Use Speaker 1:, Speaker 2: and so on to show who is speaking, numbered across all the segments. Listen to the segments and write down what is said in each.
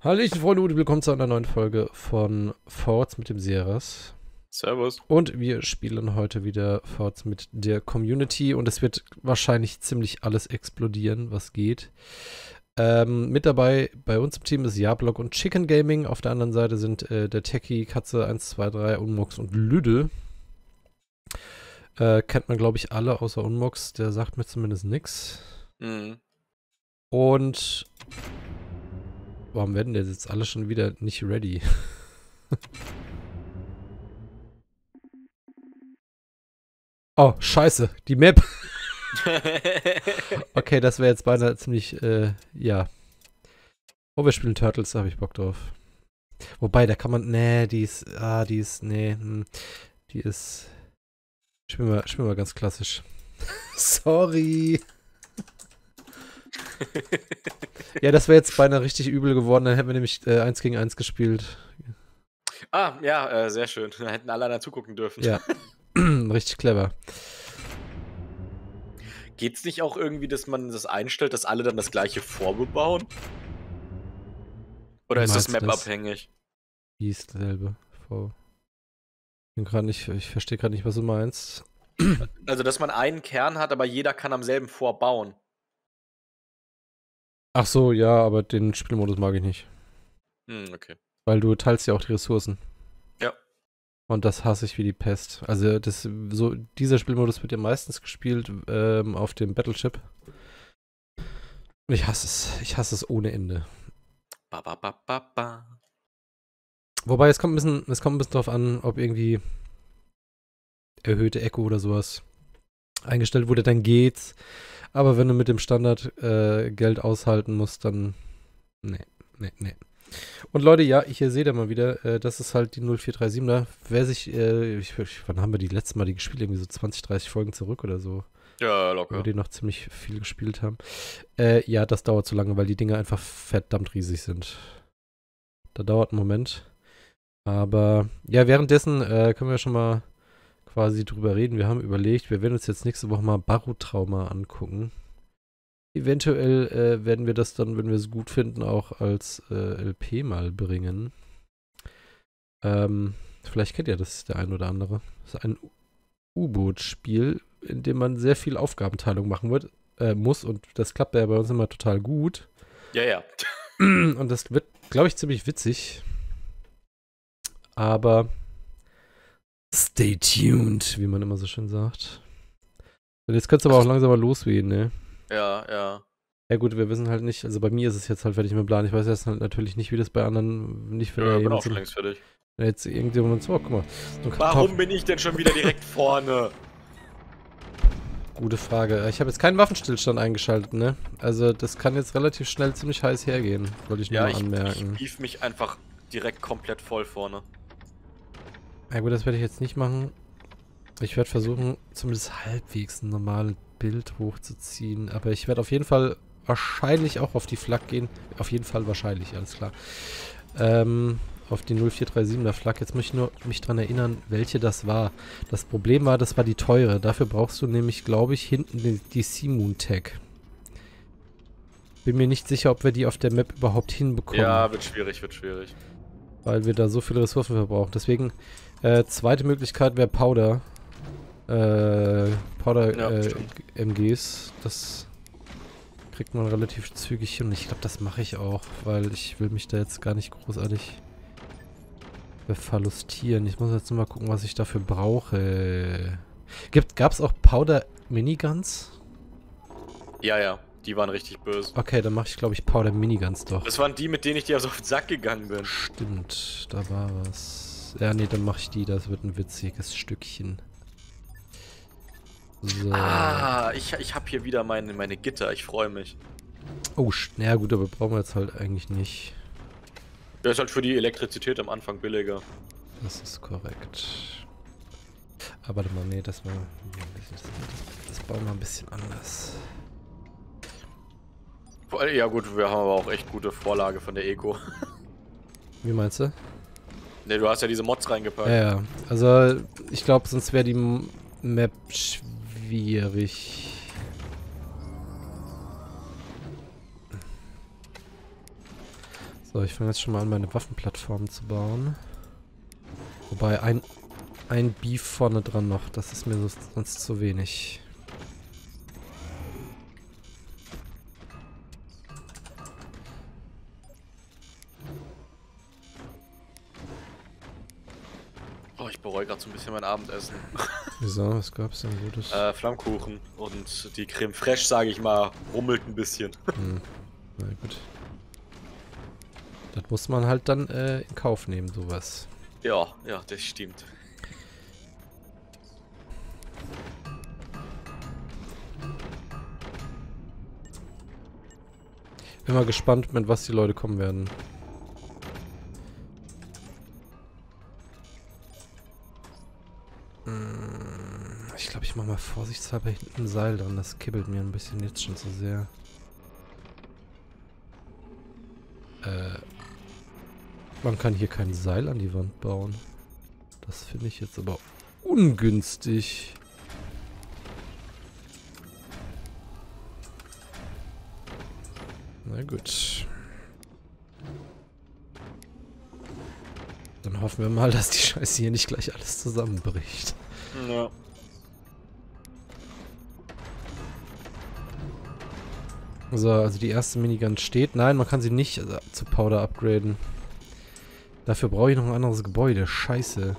Speaker 1: Hallöchen Freunde und willkommen zu einer neuen Folge von Forts mit dem Sierras.
Speaker 2: Servus.
Speaker 1: Und wir spielen heute wieder Forts mit der Community und es wird wahrscheinlich ziemlich alles explodieren, was geht. Ähm, mit dabei bei uns im Team ist Jablok und Chicken Gaming. Auf der anderen Seite sind äh, der Techie, Katze 123, Unmox und Lüde. Äh, kennt man, glaube ich, alle außer Unmox. Der sagt mir zumindest nichts.
Speaker 2: Mhm.
Speaker 1: Und warum werden der jetzt alle schon wieder nicht ready? oh, scheiße, die Map. okay, das wäre jetzt beinahe ziemlich, äh, ja. Oh, wir spielen Turtles, da habe ich Bock drauf. Wobei, da kann man, nee, die ist, ah, die ist, nee, hm, die ist, spielen wir, spielen wir ganz klassisch. Sorry. ja, das wäre jetzt beinahe richtig übel geworden. Dann hätten wir nämlich äh, 1 gegen 1 gespielt.
Speaker 2: ah, ja, äh, sehr schön. Da hätten alle anderen zugucken dürfen.
Speaker 1: Ja. richtig clever.
Speaker 2: Geht's nicht auch irgendwie, dass man das einstellt, dass alle dann das gleiche vorbebauen? Oder
Speaker 1: Wie
Speaker 2: ist das
Speaker 1: du das?
Speaker 2: Map-abhängig?
Speaker 1: Wie ist dasselbe? V. Ich bin gerade nicht, ich verstehe gerade nicht, was du meinst.
Speaker 2: Also, dass man einen Kern hat, aber jeder kann am selben vorbauen.
Speaker 1: Ach so, ja, aber den Spielmodus mag ich nicht.
Speaker 2: Hm, okay.
Speaker 1: Weil du teilst ja auch die Ressourcen.
Speaker 2: Ja.
Speaker 1: Und das hasse ich wie die Pest. Also das, so, dieser Spielmodus wird ja meistens gespielt ähm, auf dem Battleship. Und ich hasse es. Ich hasse es ohne Ende.
Speaker 2: Ba, ba, ba, ba, ba.
Speaker 1: Wobei es kommt ein bisschen, es kommt ein bisschen drauf an, ob irgendwie erhöhte Echo oder sowas eingestellt wurde, dann geht's. Aber wenn du mit dem Standard äh, Geld aushalten musst, dann nee, nee, nee. Und Leute, ja, hier seht ihr mal wieder, äh, das ist halt die 0437er. Wer sich, äh, ich, ich, wann haben wir die letzte Mal die gespielt? Irgendwie so 20, 30 Folgen zurück oder so
Speaker 2: Ja,
Speaker 1: wo
Speaker 2: locker.
Speaker 1: wir die noch ziemlich viel gespielt haben. Äh, ja, das dauert zu lange, weil die Dinge einfach verdammt riesig sind. Da dauert ein Moment. Aber ja, währenddessen äh, können wir schon mal quasi drüber reden. Wir haben überlegt, wir werden uns jetzt nächste Woche mal Barotrauma angucken. Eventuell äh, werden wir das dann, wenn wir es gut finden, auch als äh, LP mal bringen. Ähm, vielleicht kennt ihr das der ein oder andere. Das ist ein U-Boot-Spiel, in dem man sehr viel Aufgabenteilung machen wird, äh, muss und das klappt ja bei uns immer total gut.
Speaker 2: Ja, ja.
Speaker 1: Und das wird, glaube ich, ziemlich witzig. Aber stay tuned, wie man immer so schön sagt. Und jetzt könnte es aber auch langsam mal losgehen, ne?
Speaker 2: Ja, ja.
Speaker 1: Ja gut, wir wissen halt nicht, also bei mir ist es jetzt halt fertig mit Plan. Ich weiß jetzt halt natürlich nicht, wie das bei anderen, nicht wenn
Speaker 2: Ja,
Speaker 1: da
Speaker 2: bin auch schon längst fertig.
Speaker 1: jetzt irgendjemand so, oh, guck mal. So
Speaker 2: Warum bin ich denn schon wieder direkt vorne?
Speaker 1: Gute Frage. Ich habe jetzt keinen Waffenstillstand eingeschaltet, ne? Also das kann jetzt relativ schnell ziemlich heiß hergehen, wollte ich nur
Speaker 2: Ja,
Speaker 1: mal
Speaker 2: ich,
Speaker 1: anmerken.
Speaker 2: ich beef mich einfach direkt komplett voll vorne.
Speaker 1: Ja gut, das werde ich jetzt nicht machen. Ich werde versuchen, zumindest halbwegs ein normales Bild hochzuziehen. Aber ich werde auf jeden Fall wahrscheinlich auch auf die Flak gehen. Auf jeden Fall wahrscheinlich, alles klar. Ähm, auf die 0437er Flak. Jetzt muss ich nur mich dran erinnern, welche das war. Das Problem war, das war die teure. Dafür brauchst du nämlich, glaube ich, hinten die, die Seamoon Tag. Bin mir nicht sicher, ob wir die auf der Map überhaupt hinbekommen
Speaker 2: Ja, wird schwierig, wird schwierig.
Speaker 1: weil wir da so viele Ressourcen verbrauchen. Deswegen, äh, zweite Möglichkeit wäre Powder. Äh, Powder
Speaker 2: Ja,
Speaker 1: äh. MGs. Das kriegt man relativ zügig hin. Und ich glaube, das mache ich auch, weil ich will mich da jetzt gar nicht großartig verlustieren. Ich muss jetzt nur mal gucken, was ich dafür brauche. Gibt, gab's auch Powder Miniguns?
Speaker 2: Ja, ja. Die waren richtig böse.
Speaker 1: Okay, dann mache ich, glaube ich, Powder Miniguns doch.
Speaker 2: Das waren die, mit denen ich dir so auf den Sack gegangen bin.
Speaker 1: Stimmt, da war was. Ja, nee, dann mache ich die. Das wird ein witziges Stückchen. So.
Speaker 2: Ah, ich, ich habe hier wieder meine, meine Gitter. Ich freue mich.
Speaker 1: Oh, na gut, aber brauchen wir jetzt halt eigentlich nicht.
Speaker 2: Der ist halt für die Elektrizität am Anfang billiger.
Speaker 1: Das ist korrekt. Aber warte mal, nee, das war. Das, das bauen wir ein bisschen anders.
Speaker 2: Ja gut, wir haben aber auch echt gute Vorlage von der Eco.
Speaker 1: Wie meinst du?
Speaker 2: Ne, du hast ja diese Mods reingepackt.
Speaker 1: Ja. Also, ich glaube, sonst wäre die Map schwierig. So, ich fange jetzt schon mal an, meine Waffenplattform zu bauen. Wobei ein, ein Beef vorne dran noch, das ist mir so, sonst zu wenig.
Speaker 2: Bereue gerade so ein bisschen mein Abendessen.
Speaker 1: Wieso? Was gab's denn Gutes?
Speaker 2: Äh, Flammkuchen und die Creme Fraiche, sage ich mal, rummelt ein bisschen.
Speaker 1: Hm. Na gut. Das muss man halt dann äh, in Kauf nehmen, sowas.
Speaker 2: Ja, ja, das stimmt.
Speaker 1: Bin mal gespannt, mit was die Leute kommen werden. Ich glaube, ich mache mal vorsichtshalber hinten ein Seil dran. Das kibbelt mir ein bisschen jetzt schon zu sehr. Äh, man kann hier kein Seil an die Wand bauen. Das finde ich jetzt aber ungünstig. Na gut. Dann hoffen wir mal, dass die Scheiße hier nicht gleich alles zusammenbricht.
Speaker 2: Ja.
Speaker 1: So, also die erste Minigun steht. Nein, man kann sie nicht äh, zu Powder upgraden. Dafür brauche ich noch ein anderes Gebäude. Scheiße.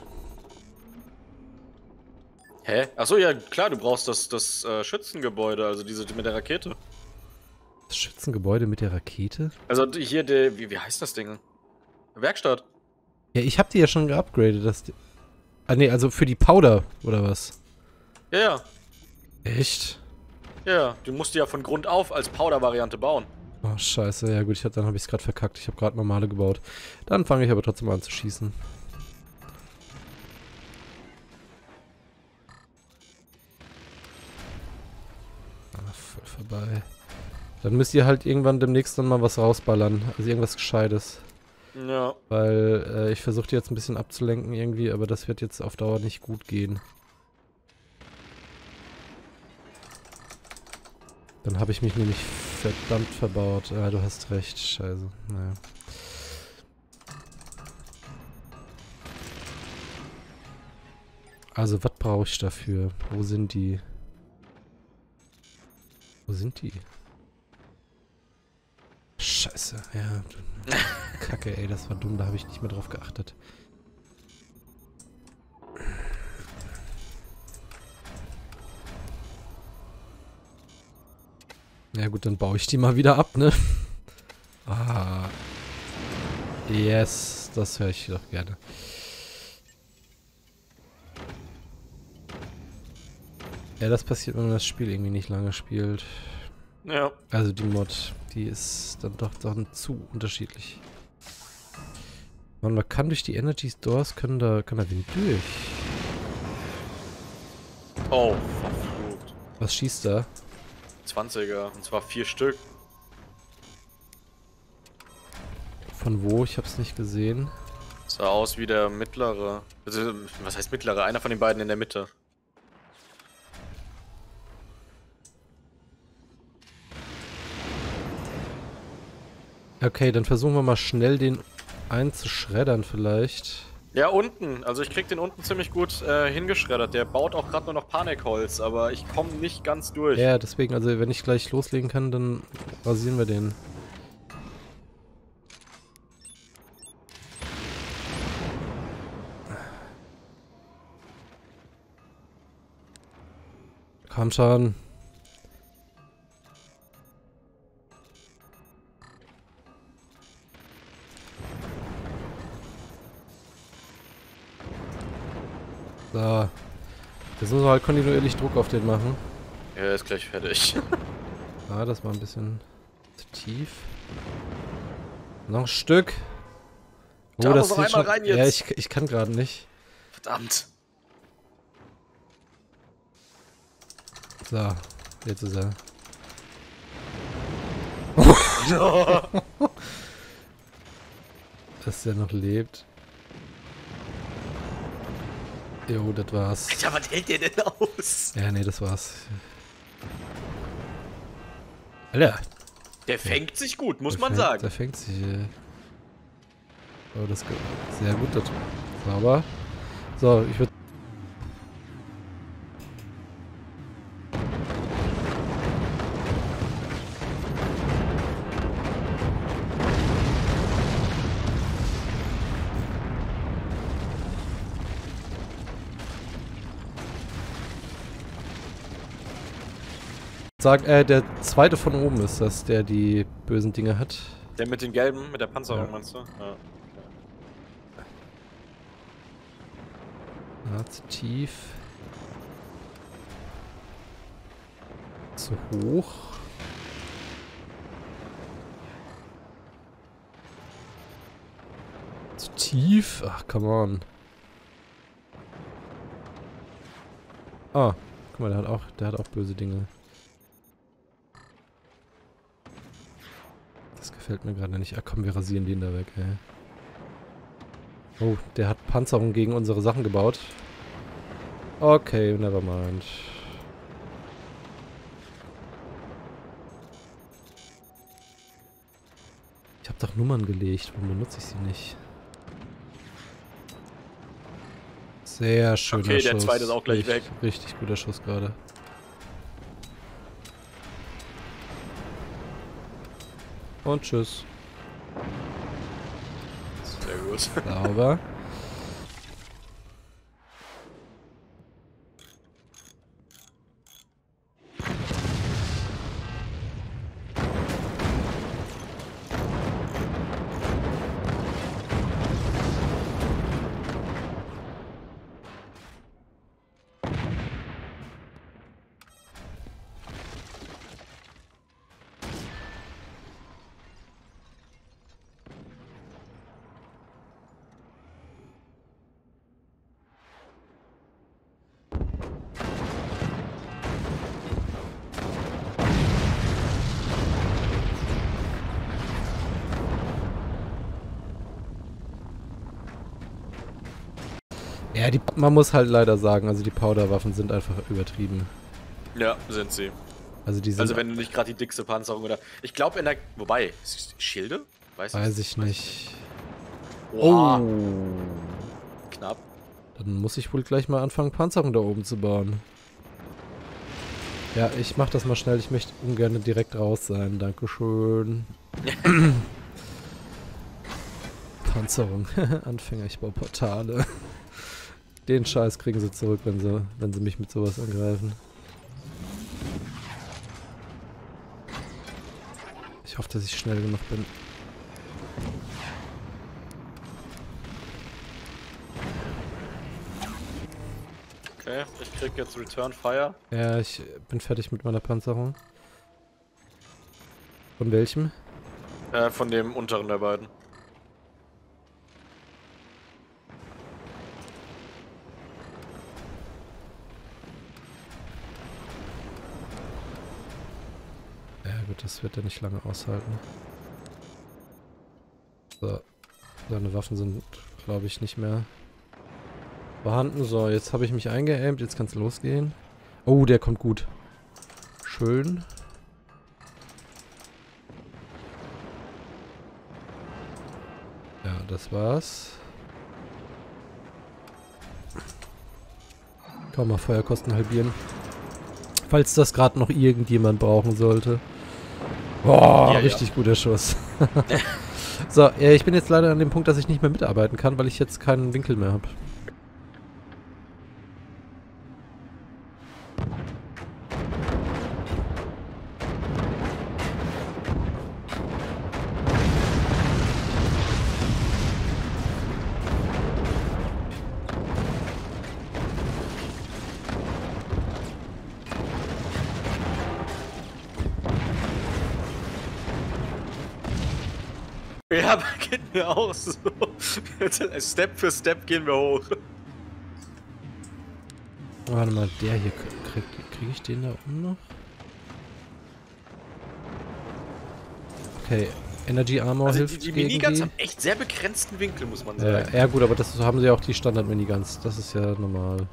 Speaker 2: Hä? Achso, ja, klar, du brauchst das, das äh, Schützengebäude, also diese mit der Rakete.
Speaker 1: Das Schützengebäude mit der Rakete?
Speaker 2: Also hier, der, wie, wie heißt das Ding? Werkstatt.
Speaker 1: Ja, ich habe die ja schon geupgradet. Das ah, nee, also für die Powder, oder was?
Speaker 2: Ja, ja.
Speaker 1: Echt?
Speaker 2: Ja. Du musst die ja von Grund auf als Powder-Variante bauen.
Speaker 1: Oh, scheiße. Ja gut, ich hab, dann habe ich es gerade verkackt. Ich habe gerade normale gebaut. Dann fange ich aber trotzdem an zu schießen. Ah, voll vorbei. Dann müsst ihr halt irgendwann demnächst dann mal was rausballern. Also irgendwas Gescheites.
Speaker 2: Ja.
Speaker 1: Weil äh, ich versuche die jetzt ein bisschen abzulenken irgendwie, aber das wird jetzt auf Dauer nicht gut gehen. Dann habe ich mich nämlich verdammt verbaut. Ja, du hast recht. Scheiße. Naja. Also, was brauche ich dafür? Wo sind die? Wo sind die? Scheiße, ja. Kacke, ey, das war dumm, da habe ich nicht mehr drauf geachtet. Ja gut, dann baue ich die mal wieder ab, ne? Ah. Yes, das höre ich doch gerne. Ja, das passiert, wenn man das Spiel irgendwie nicht lange spielt.
Speaker 2: Ja.
Speaker 1: Also die Mod, die ist dann doch dann zu unterschiedlich. Man, man kann durch die Energy Stores, können da, kann da Wind durch.
Speaker 2: Oh, verflucht.
Speaker 1: Was schießt da?
Speaker 2: 20er. Und zwar vier Stück.
Speaker 1: Von wo? Ich hab's nicht gesehen.
Speaker 2: Sah aus wie der mittlere. Also, was heißt mittlere? Einer von den beiden in der Mitte.
Speaker 1: Okay, dann versuchen wir mal schnell den einzuschreddern vielleicht.
Speaker 2: Ja, unten. Also ich krieg den unten ziemlich gut äh, hingeschreddert. Der baut auch gerade nur noch Panikholz, aber ich komme nicht ganz durch.
Speaker 1: Ja, deswegen, also wenn ich gleich loslegen kann, dann rasieren wir den. Komm schon. So. Jetzt müssen wir halt kontinuierlich Druck auf den machen.
Speaker 2: Ja, ist gleich fertig.
Speaker 1: Ah, das war ein bisschen zu tief. Noch ein Stück. Oh,
Speaker 2: Da
Speaker 1: sieht
Speaker 2: noch einmal rein
Speaker 1: Ja,
Speaker 2: jetzt.
Speaker 1: ich, ich kann gerade nicht.
Speaker 2: Verdammt.
Speaker 1: So, jetzt ist er. Dass der noch lebt. Jo, das war's.
Speaker 2: Alter, was hält der denn aus?
Speaker 1: Ja, nee, das war's. Alter,
Speaker 2: Der fängt sich gut, muss
Speaker 1: der
Speaker 2: man
Speaker 1: fängt-
Speaker 2: sagen.
Speaker 1: Der fängt sich. Äh, Oh, das geht sehr gut. Das sauber. So, ich würde sagen, äh, der zweite von oben ist das, der die bösen Dinge hat.
Speaker 2: Der mit den gelben, mit der Panzerung
Speaker 1: Ja.
Speaker 2: meinst du? Ja.
Speaker 1: Ja, zu tief. Zu hoch. Zu tief. Ach, come on. Ah, guck mal, der hat auch, der hat auch böse Dinge. Das gefällt mir gerade nicht. Ah, komm, wir rasieren den da weg, ey. Oh, der hat Panzerung gegen unsere Sachen gebaut. Okay, never mind. Ich habe doch Nummern gelegt. Warum benutze ich sie nicht? Sehr schöner
Speaker 2: Okay, der
Speaker 1: Schuss.
Speaker 2: zweite ist auch gleich
Speaker 1: richtig,
Speaker 2: weg.
Speaker 1: Richtig guter Schuss gerade. Und tschüss.
Speaker 2: Sehr gut.
Speaker 1: Sauber. Ja, die, man muss halt leider sagen, also die Powderwaffen sind einfach übertrieben.
Speaker 2: Ja, sind sie.
Speaker 1: Also die sind,
Speaker 2: Also wenn du nicht gerade die dickste Panzerung oder... Ich glaube in der... Wobei, Schilde? Weiß,
Speaker 1: weiß ich nicht.
Speaker 2: Oha,
Speaker 1: Oh.
Speaker 2: knapp.
Speaker 1: Dann muss ich wohl gleich mal anfangen, Panzerung da oben zu bauen. Ja, ich mach das mal schnell. Ich möchte ungern direkt raus sein. Dankeschön. Panzerung. Anfänger, ich baue Portale. Den Scheiß kriegen sie zurück, wenn sie, wenn sie mich mit sowas angreifen. Ich hoffe, dass ich schnell genug bin.
Speaker 2: Okay, ich krieg jetzt Return Fire.
Speaker 1: Ja, ich bin fertig mit meiner Panzerung. Von welchem?
Speaker 2: Äh, von dem unteren der beiden.
Speaker 1: Wird er nicht lange aushalten. So. Seine Waffen sind, glaube ich, nicht mehr vorhanden. So, jetzt habe ich mich eingeaimt. Jetzt kann es losgehen. Oh, der kommt gut. Schön. Ja, das war's. Komm mal, Feuerkosten halbieren. Falls das gerade noch irgendjemand brauchen sollte. Boah,
Speaker 2: Ja, ja.
Speaker 1: richtig guter Schuss. so, ich bin jetzt leider an dem Punkt, dass ich nicht mehr mitarbeiten kann, weil ich jetzt keinen Winkel mehr habe.
Speaker 2: So. Step für Step gehen wir hoch.
Speaker 1: Warte mal, der hier, krieg, krieg ich den da oben noch? Okay, Energy Armor
Speaker 2: Also die,
Speaker 1: hilft
Speaker 2: die
Speaker 1: gegen
Speaker 2: Miniguns
Speaker 1: die.
Speaker 2: haben echt sehr begrenzten Winkel, muss man sagen.
Speaker 1: ja gut, aber das haben sie auch die Standard-Miniguns. Das ist ja normal.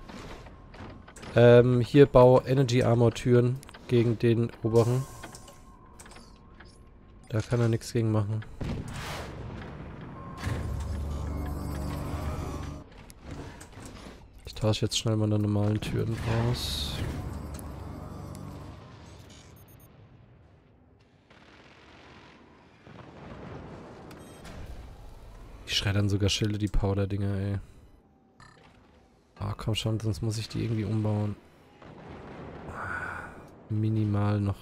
Speaker 1: Ähm, hier bau Energy Armor Türen gegen den oberen. Da kann er nichts gegen machen. Fahre ich jetzt schnell meine normalen Türen raus. Ich schreddern sogar Schilde, die Powder-Dinger, ey. Ah, oh, komm schon, sonst muss ich die irgendwie umbauen. Minimal noch.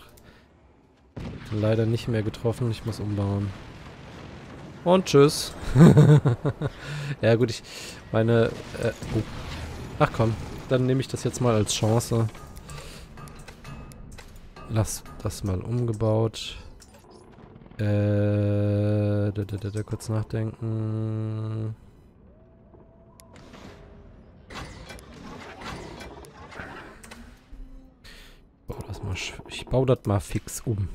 Speaker 1: Leider nicht mehr getroffen, ich muss umbauen. Und tschüss. ja gut, ich meine... Äh, oh. Ach komm, dann nehme ich das jetzt mal als Chance. Lass das mal umgebaut. Äh, da, da, da, kurz nachdenken. Ich baue das mal, ich baue das mal fix um.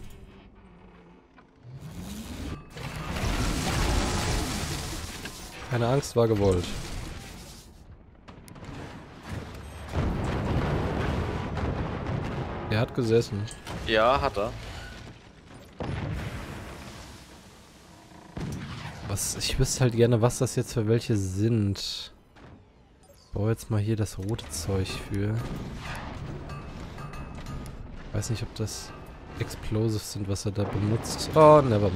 Speaker 1: Keine Angst war gewollt. Er hat gesessen.
Speaker 2: Ja, hat er.
Speaker 1: Was, ich wüsste halt gerne, was das jetzt für welche sind. Ich baue jetzt mal hier das rote Zeug für. Ich weiß nicht, ob das Explosives sind, was er da benutzt. Oh, never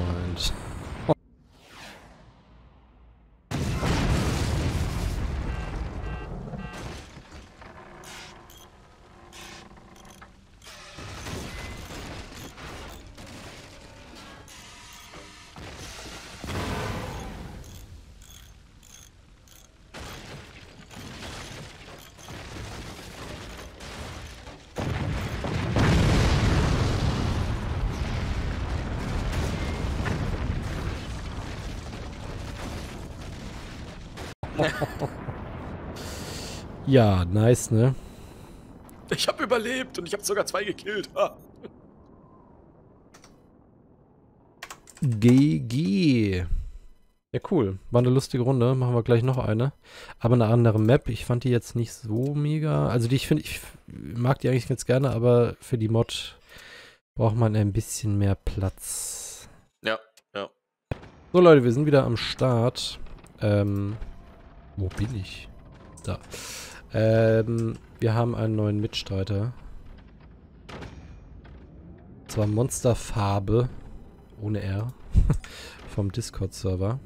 Speaker 1: ja, nice, ne?
Speaker 2: Ich habe überlebt und ich habe sogar zwei gekillt.
Speaker 1: GG. Ja, cool. War eine lustige Runde. Machen wir gleich noch eine. Aber eine andere Map. Ich fand die jetzt nicht so mega. Also die ich finde, ich mag die eigentlich ganz gerne, aber für die Mod braucht man ein bisschen mehr Platz.
Speaker 2: Ja, ja.
Speaker 1: So Leute, wir sind wieder am Start. Ähm, wo bin ich? Da. Ähm, wir haben einen neuen Mitstreiter. Und zwar Monsterfarbe. Ohne R. vom Discord-Server.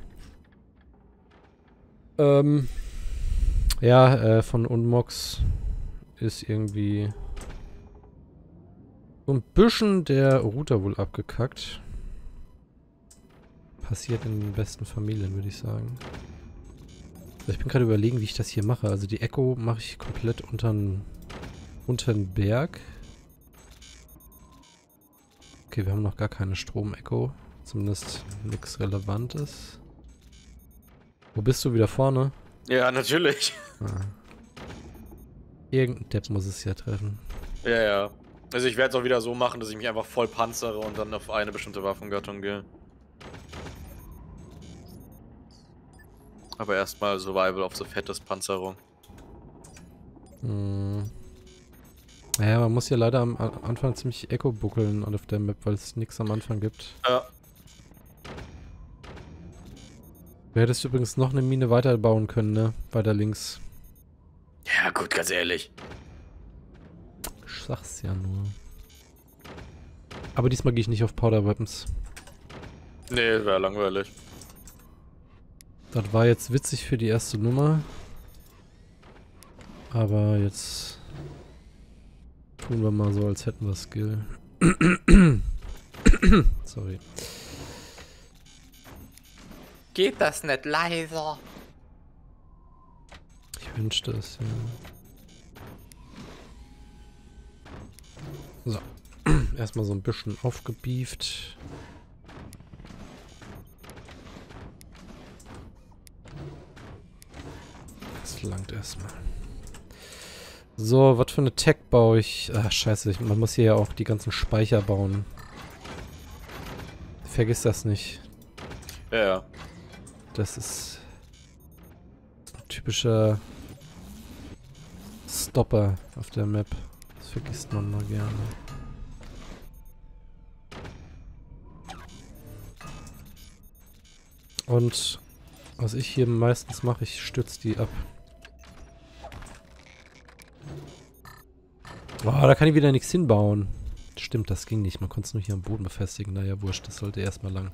Speaker 1: Ähm, ja, äh, von Unmox ist irgendwie so ein bisschen der Router wohl abgekackt. Passiert in den besten Familien, würde ich sagen. Ich bin gerade überlegen, wie ich das hier mache. Also die Echo mache ich komplett unter den Berg. Okay, wir haben noch gar keine Strom-Echo. Zumindest nichts Relevantes. Wo bist du wieder vorne?
Speaker 2: Ja, natürlich. Ah.
Speaker 1: Irgendein Depp muss es ja treffen.
Speaker 2: Ja, ja. Also ich werde es auch wieder so machen, dass ich mich einfach voll panzere und dann auf eine bestimmte Waffengattung gehe. Aber erstmal Survival of the Fettest Panzerung.
Speaker 1: Hm. Naja, man muss ja leider am Anfang ziemlich Echo buckeln auf der Map, weil es nichts am Anfang gibt.
Speaker 2: Ja.
Speaker 1: Du hättest übrigens noch eine Mine weiterbauen können, ne? Weiter links.
Speaker 2: Ja, gut, ganz ehrlich.
Speaker 1: Ich sag's ja nur. Aber diesmal gehe ich nicht auf Powder Weapons.
Speaker 2: Nee, wäre langweilig.
Speaker 1: Das war jetzt witzig für die erste Nummer. Aber jetzt tun wir mal so, als hätten wir Skill. Sorry.
Speaker 2: Geht das nicht leiser?
Speaker 1: Ich wünschte es, ja. So. Erstmal so ein bisschen aufgebieft. Langt erstmal. So, was für eine Tech baue ich? Ach, scheiße, ich, man muss hier ja auch die ganzen Speicher bauen. Vergiss das nicht.
Speaker 2: Ja, ja.
Speaker 1: Das ist ein typischer Stopper auf der Map. Das vergisst man mal gerne. Und was ich hier meistens mache, ich stütze die ab. Boah, da kann ich wieder nichts hinbauen. Stimmt, das ging nicht. Man konnte es nur hier am Boden befestigen. Naja, wurscht. Das sollte erstmal lang.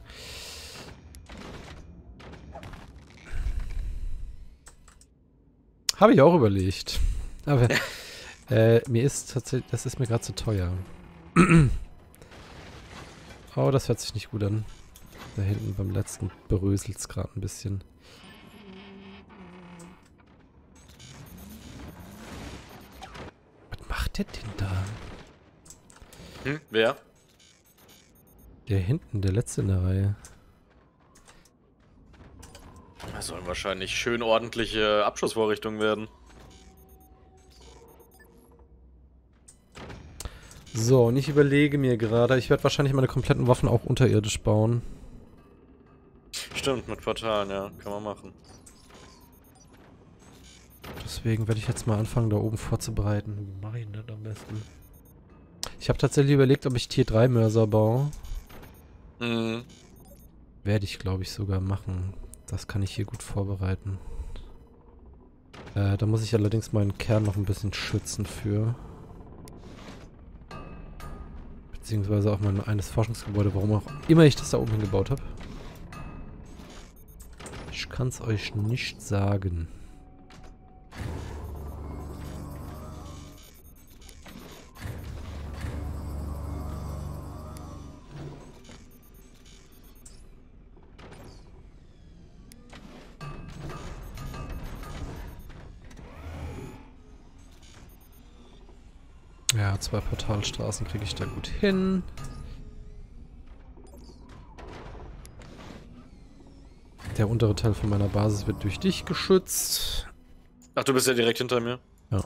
Speaker 1: Habe ich auch überlegt. Aber äh, mir ist tatsächlich, das ist mir gerade zu teuer. oh, das hört sich nicht gut an. Da hinten beim letzten beröselt es gerade ein bisschen. Der denn da?
Speaker 2: Hm, wer?
Speaker 1: Der hinten, der letzte in der Reihe.
Speaker 2: Das sollen wahrscheinlich schön ordentliche Abschussvorrichtungen werden.
Speaker 1: So, und ich überlege mir gerade, ich werde wahrscheinlich meine kompletten Waffen auch unterirdisch bauen.
Speaker 2: Stimmt, mit Portalen, ja, kann man machen.
Speaker 1: Deswegen werde ich jetzt mal anfangen, da oben vorzubereiten. Wie mache ich denn das am besten? Ich habe tatsächlich überlegt, ob ich Tier 3 Mörser baue.
Speaker 2: Mhm.
Speaker 1: Werde ich, glaube ich, sogar machen. Das kann ich hier gut vorbereiten. Äh, da muss ich allerdings meinen Kern noch ein bisschen schützen für. Beziehungsweise auch mein eines Forschungsgebäude, warum auch immer ich das da oben hingebaut habe. Ich kann es euch nicht sagen. Zwei Portalstraßen kriege ich da gut hin. Der untere Teil von meiner Basis wird durch dich geschützt.
Speaker 2: Ach, du bist ja direkt hinter mir.
Speaker 1: Ja.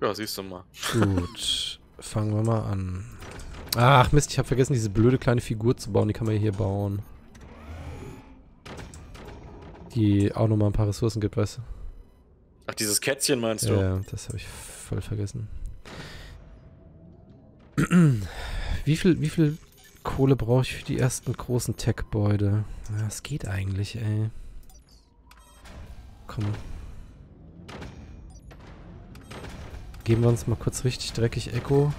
Speaker 2: Ja, siehst du mal.
Speaker 1: Gut, fangen wir mal an. Ach Mist, ich habe vergessen, diese blöde kleine Figur zu bauen. Die kann man hier bauen. Die auch nochmal ein paar Ressourcen gibt, weißt du?
Speaker 2: Ach, dieses Kätzchen meinst du?
Speaker 1: Ja, das habe ich voll vergessen. wie viel, wie viel Kohle brauche ich für die ersten großen Tech-Gebäude? Ja, es geht eigentlich, ey. Komm. Geben wir uns mal kurz richtig dreckig Echo.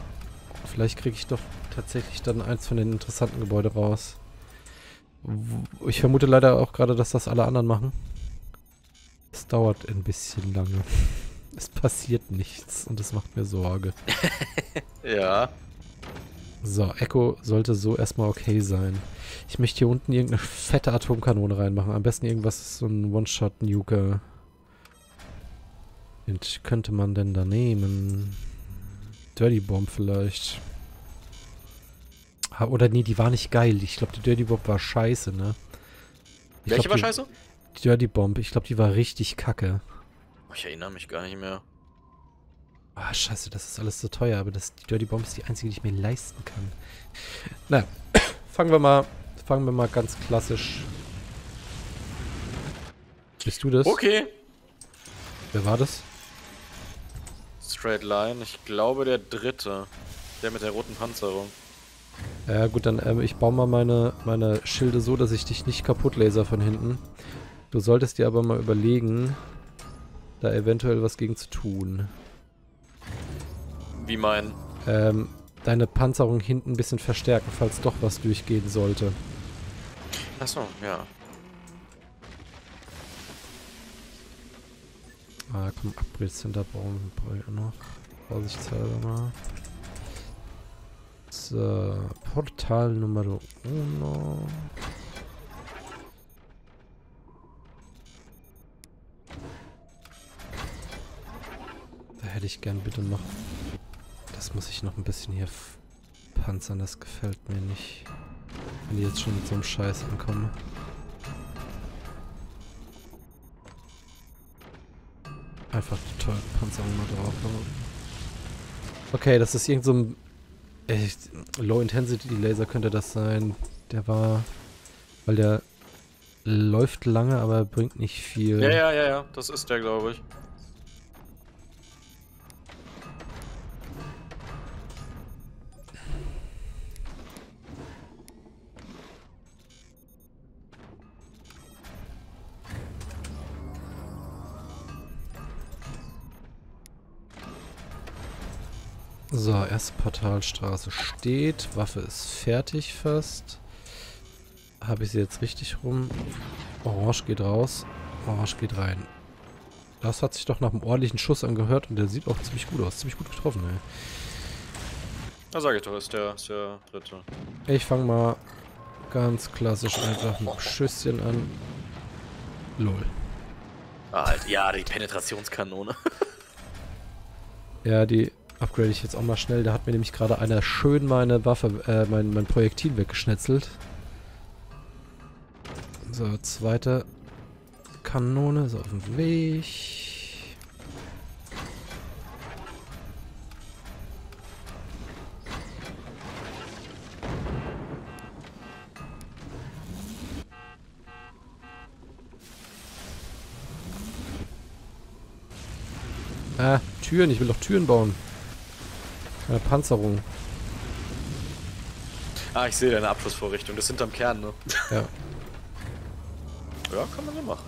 Speaker 1: Vielleicht kriege ich doch tatsächlich dann eins von den interessanten Gebäuden raus. Ich vermute leider auch gerade, dass das alle anderen machen. Es dauert ein bisschen lange. Es passiert nichts und es macht mir Sorge.
Speaker 2: ja.
Speaker 1: So, Echo sollte so erstmal okay sein. Ich möchte hier unten irgendeine fette Atomkanone reinmachen. Am besten irgendwas, so ein One-Shot-Nuker. Den könnte man denn da nehmen? Dirty Bomb vielleicht. Oder nee, die war nicht geil. Ich glaube, die Dirty Bomb war scheiße, ne?
Speaker 2: Ich Welche glaub, war scheiße?
Speaker 1: Die Dirty Bomb. Ich glaube, die war richtig kacke.
Speaker 2: Ich erinnere mich gar nicht mehr.
Speaker 1: Ah, scheiße, das ist alles so teuer, aber das, die Dirty Bomb ist die einzige, die ich mir leisten kann. Na, fangen wir mal, fangen wir mal ganz klassisch. Bist du das?
Speaker 2: Okay.
Speaker 1: Wer war das?
Speaker 2: Straight Line, ich glaube der dritte. Der mit der roten Panzerung.
Speaker 1: Ja gut, dann ähm, ich baue mal meine, meine Schilde so, dass ich dich nicht kaputt laser von hinten. Du solltest dir aber mal überlegen, da eventuell was gegen zu tun.
Speaker 2: Wie mein?
Speaker 1: Ähm, deine Panzerung hinten ein bisschen verstärken, falls doch was durchgehen sollte.
Speaker 2: Achso, ja.
Speaker 1: Ah, komm, Upgrade Center bauen brauche ich noch. Vorsichtshalber mal. So, Portal Nummer 1. hätte ich gern bitte noch... Das muss ich noch ein bisschen hier panzern, das gefällt mir nicht. Wenn die jetzt schon mit so einem Scheiß ankommen. Einfach die tollen Panzerung mal drauf. Okay, das ist irgend so ein... Äh, Low-Intensity-Laser könnte das sein. Der war... Weil der läuft lange, aber bringt nicht viel.
Speaker 2: Ja, ja, ja, ja. Das ist der, glaube ich.
Speaker 1: Portalstraße steht. Waffe ist fertig fast. Habe ich sie jetzt richtig rum? Orange geht raus. Orange geht rein. Das hat sich doch nach einem ordentlichen Schuss angehört und der sieht auch ziemlich gut aus. Ziemlich gut getroffen, ey.
Speaker 2: Na sag ich doch, ist der, ist der dritte.
Speaker 1: Ich fange mal ganz klassisch einfach ein Schüsschen an. Lol.
Speaker 2: Ah, halt, ja, die Penetrationskanone.
Speaker 1: ja, die upgrade ich jetzt auch mal schnell. Da hat mir nämlich gerade einer schön meine Waffe, äh, mein, mein Projektil weggeschnetzelt. So, zweite Kanone ist auf dem Weg. Ah, Türen. Ich will doch Türen bauen. Eine Panzerung.
Speaker 2: Ah, ich sehe deine Abschussvorrichtung. Das sind am Kern, ne?
Speaker 1: Ja.
Speaker 2: ja, kann man so machen.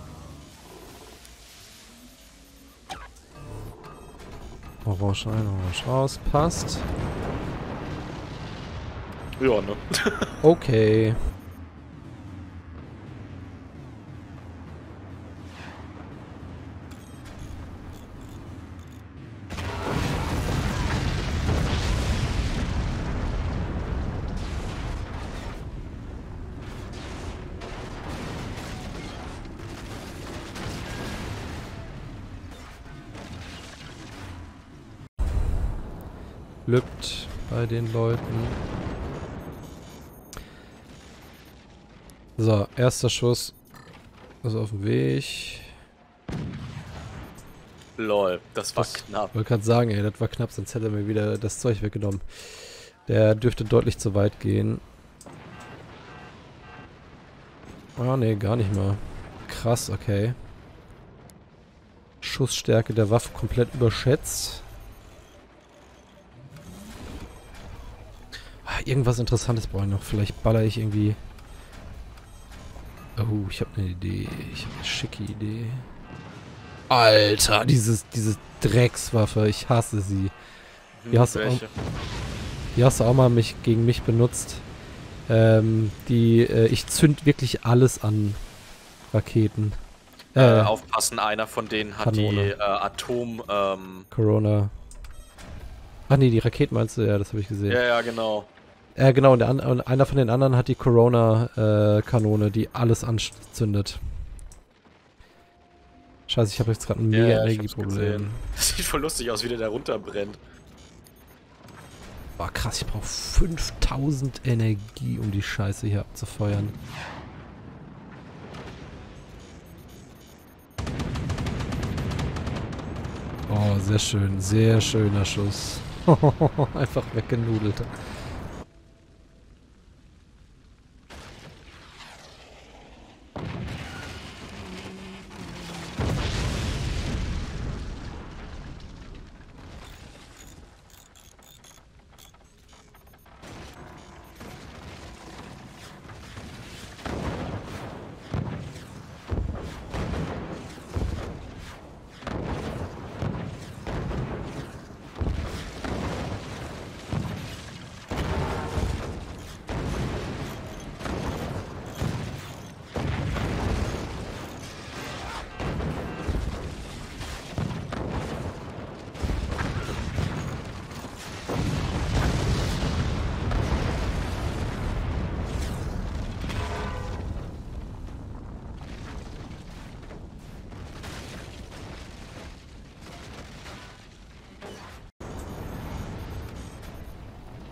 Speaker 1: Orange rein, Orange raus. Passt.
Speaker 2: Ja, ne?
Speaker 1: okay. Glückt bei den Leuten. So, erster Schuss ist auf dem Weg.
Speaker 2: Lol, das war das, knapp.
Speaker 1: Ich wollte gerade sagen, ey, das war knapp, sonst hätte er mir wieder das Zeug weggenommen. Der dürfte deutlich zu weit gehen. Ah, ne, gar nicht mal. Krass, okay. Schussstärke der Waffe komplett überschätzt. Irgendwas Interessantes brauche ich noch. Vielleicht baller ich irgendwie... Oh, ich habe eine Idee. Ich habe eine schicke Idee. Alter, dieses, diese Dreckswaffe. Ich hasse sie. Die hast, du auch, die hast du auch mal mich, gegen mich benutzt. Ähm, die, äh, ich zünd wirklich alles an Raketen.
Speaker 2: Äh, äh, aufpassen, einer von denen hat Kanone. die äh, Atom... Ähm
Speaker 1: Corona. Ach nee, die Raketen meinst du? Ja, das habe ich gesehen.
Speaker 2: Ja, ja, genau.
Speaker 1: Äh, genau, und, und, einer von den anderen hat die Corona-Kanone, äh, die alles anzündet. Scheiße, ich habe jetzt gerade ein mega ja, Energieproblem.
Speaker 2: Das sieht voll lustig aus, wie der da runterbrennt.
Speaker 1: Boah, krass, ich brauche 5000 Energie, um die Scheiße hier abzufeuern. Oh, sehr schön. Sehr schöner Schuss. Einfach weggenudelt.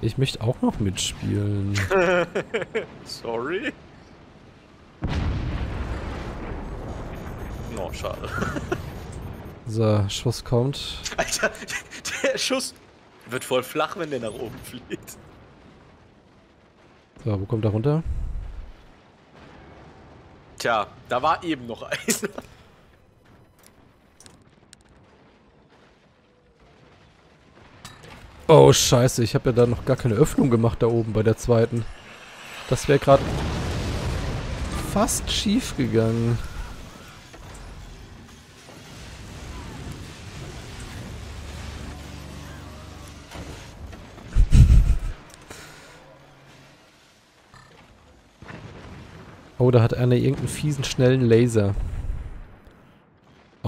Speaker 1: Ich möchte auch noch mitspielen.
Speaker 2: Sorry? No, schade.
Speaker 1: so, Schuss kommt.
Speaker 2: Alter, der Schuss wird voll flach, wenn der nach oben fliegt.
Speaker 1: So, wo kommt er runter?
Speaker 2: Tja, da war eben noch einer.
Speaker 1: Oh, scheiße. Ich habe ja da noch gar keine Öffnung gemacht da oben bei der zweiten. Das wäre gerade fast schief gegangen. Oh, da hat einer irgendeinen fiesen, schnellen Laser.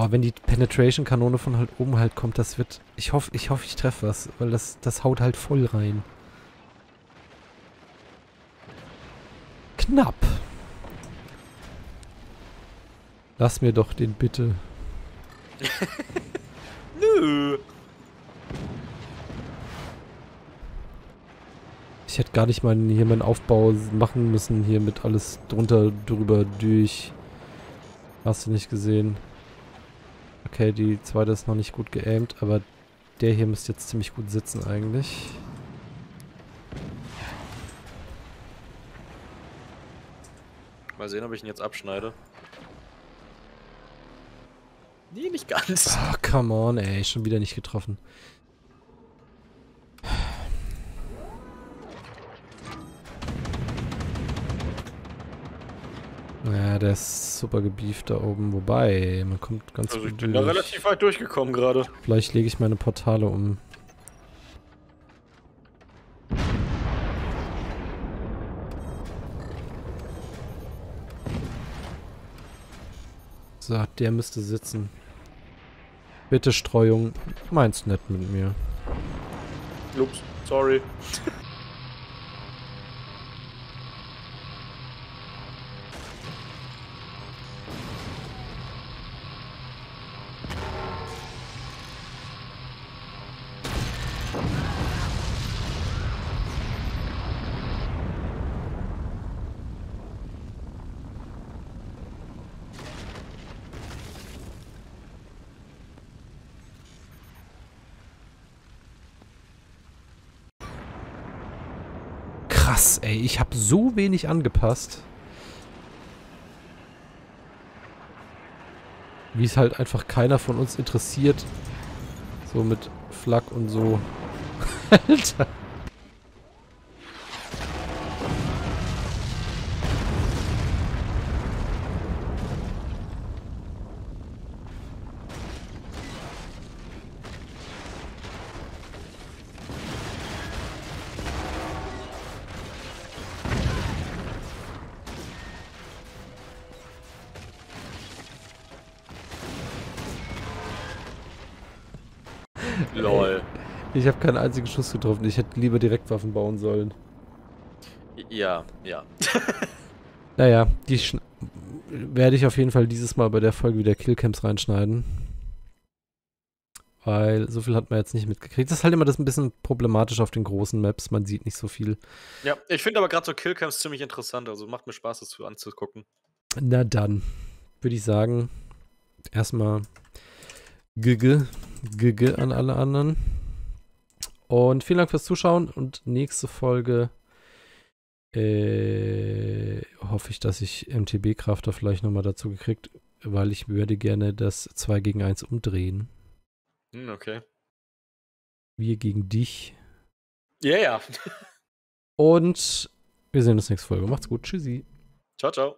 Speaker 1: Oh, wenn die Penetration-Kanone von halt oben halt kommt, das wird... Ich hoffe, ich hoffe, ich treffe was, weil das, das haut halt voll rein. Knapp. Lass mir doch den bitte.
Speaker 2: Nö.
Speaker 1: Ich hätte gar nicht mal hier meinen Aufbau machen müssen, hier mit alles drunter, drüber, durch. Hast du nicht gesehen. Okay, die zweite ist noch nicht gut geaimt, aber der hier müsste jetzt ziemlich gut sitzen eigentlich.
Speaker 2: Mal sehen, ob ich ihn jetzt abschneide. Nee, nicht ganz.
Speaker 1: Oh, come on, ey. Schon wieder nicht getroffen. Der ist super gebieft da oben. Wobei, man kommt ganz
Speaker 2: Also ich
Speaker 1: gut
Speaker 2: bin da
Speaker 1: durch.
Speaker 2: relativ weit durchgekommen gerade.
Speaker 1: Vielleicht lege ich meine Portale um. So, der müsste sitzen. Bitte Streuung. Meinst nett mit mir.
Speaker 2: Ups, sorry.
Speaker 1: Krass, ey. Ich habe so wenig angepasst. Wie es halt einfach keiner von uns interessiert. So mit Flak und so. Alter. Ich habe keinen einzigen Schuss getroffen. Ich hätte lieber Direktwaffen bauen sollen.
Speaker 2: Ja, ja.
Speaker 1: Naja, die werde ich auf jeden Fall dieses Mal bei der Folge wieder Killcams reinschneiden. Weil so viel hat man jetzt nicht mitgekriegt. Das ist halt immer das ein bisschen problematisch auf den großen Maps. Man sieht nicht so viel.
Speaker 2: Ja, ich finde aber gerade so Killcams ziemlich interessant. Also macht mir Spaß, das zu anzugucken.
Speaker 1: Na dann, würde ich sagen, erstmal Gigge, Gigge an alle anderen. Und vielen Dank fürs Zuschauen und nächste Folge äh, hoffe ich, dass ich MTB-Krafter vielleicht nochmal dazu gekriegt, weil ich würde gerne das 2 gegen 1 umdrehen.
Speaker 2: Hm, okay.
Speaker 1: Wir gegen dich.
Speaker 2: Ja, ja.
Speaker 1: Und wir sehen uns nächste Folge. Macht's gut. Tschüssi.
Speaker 2: Ciao, ciao.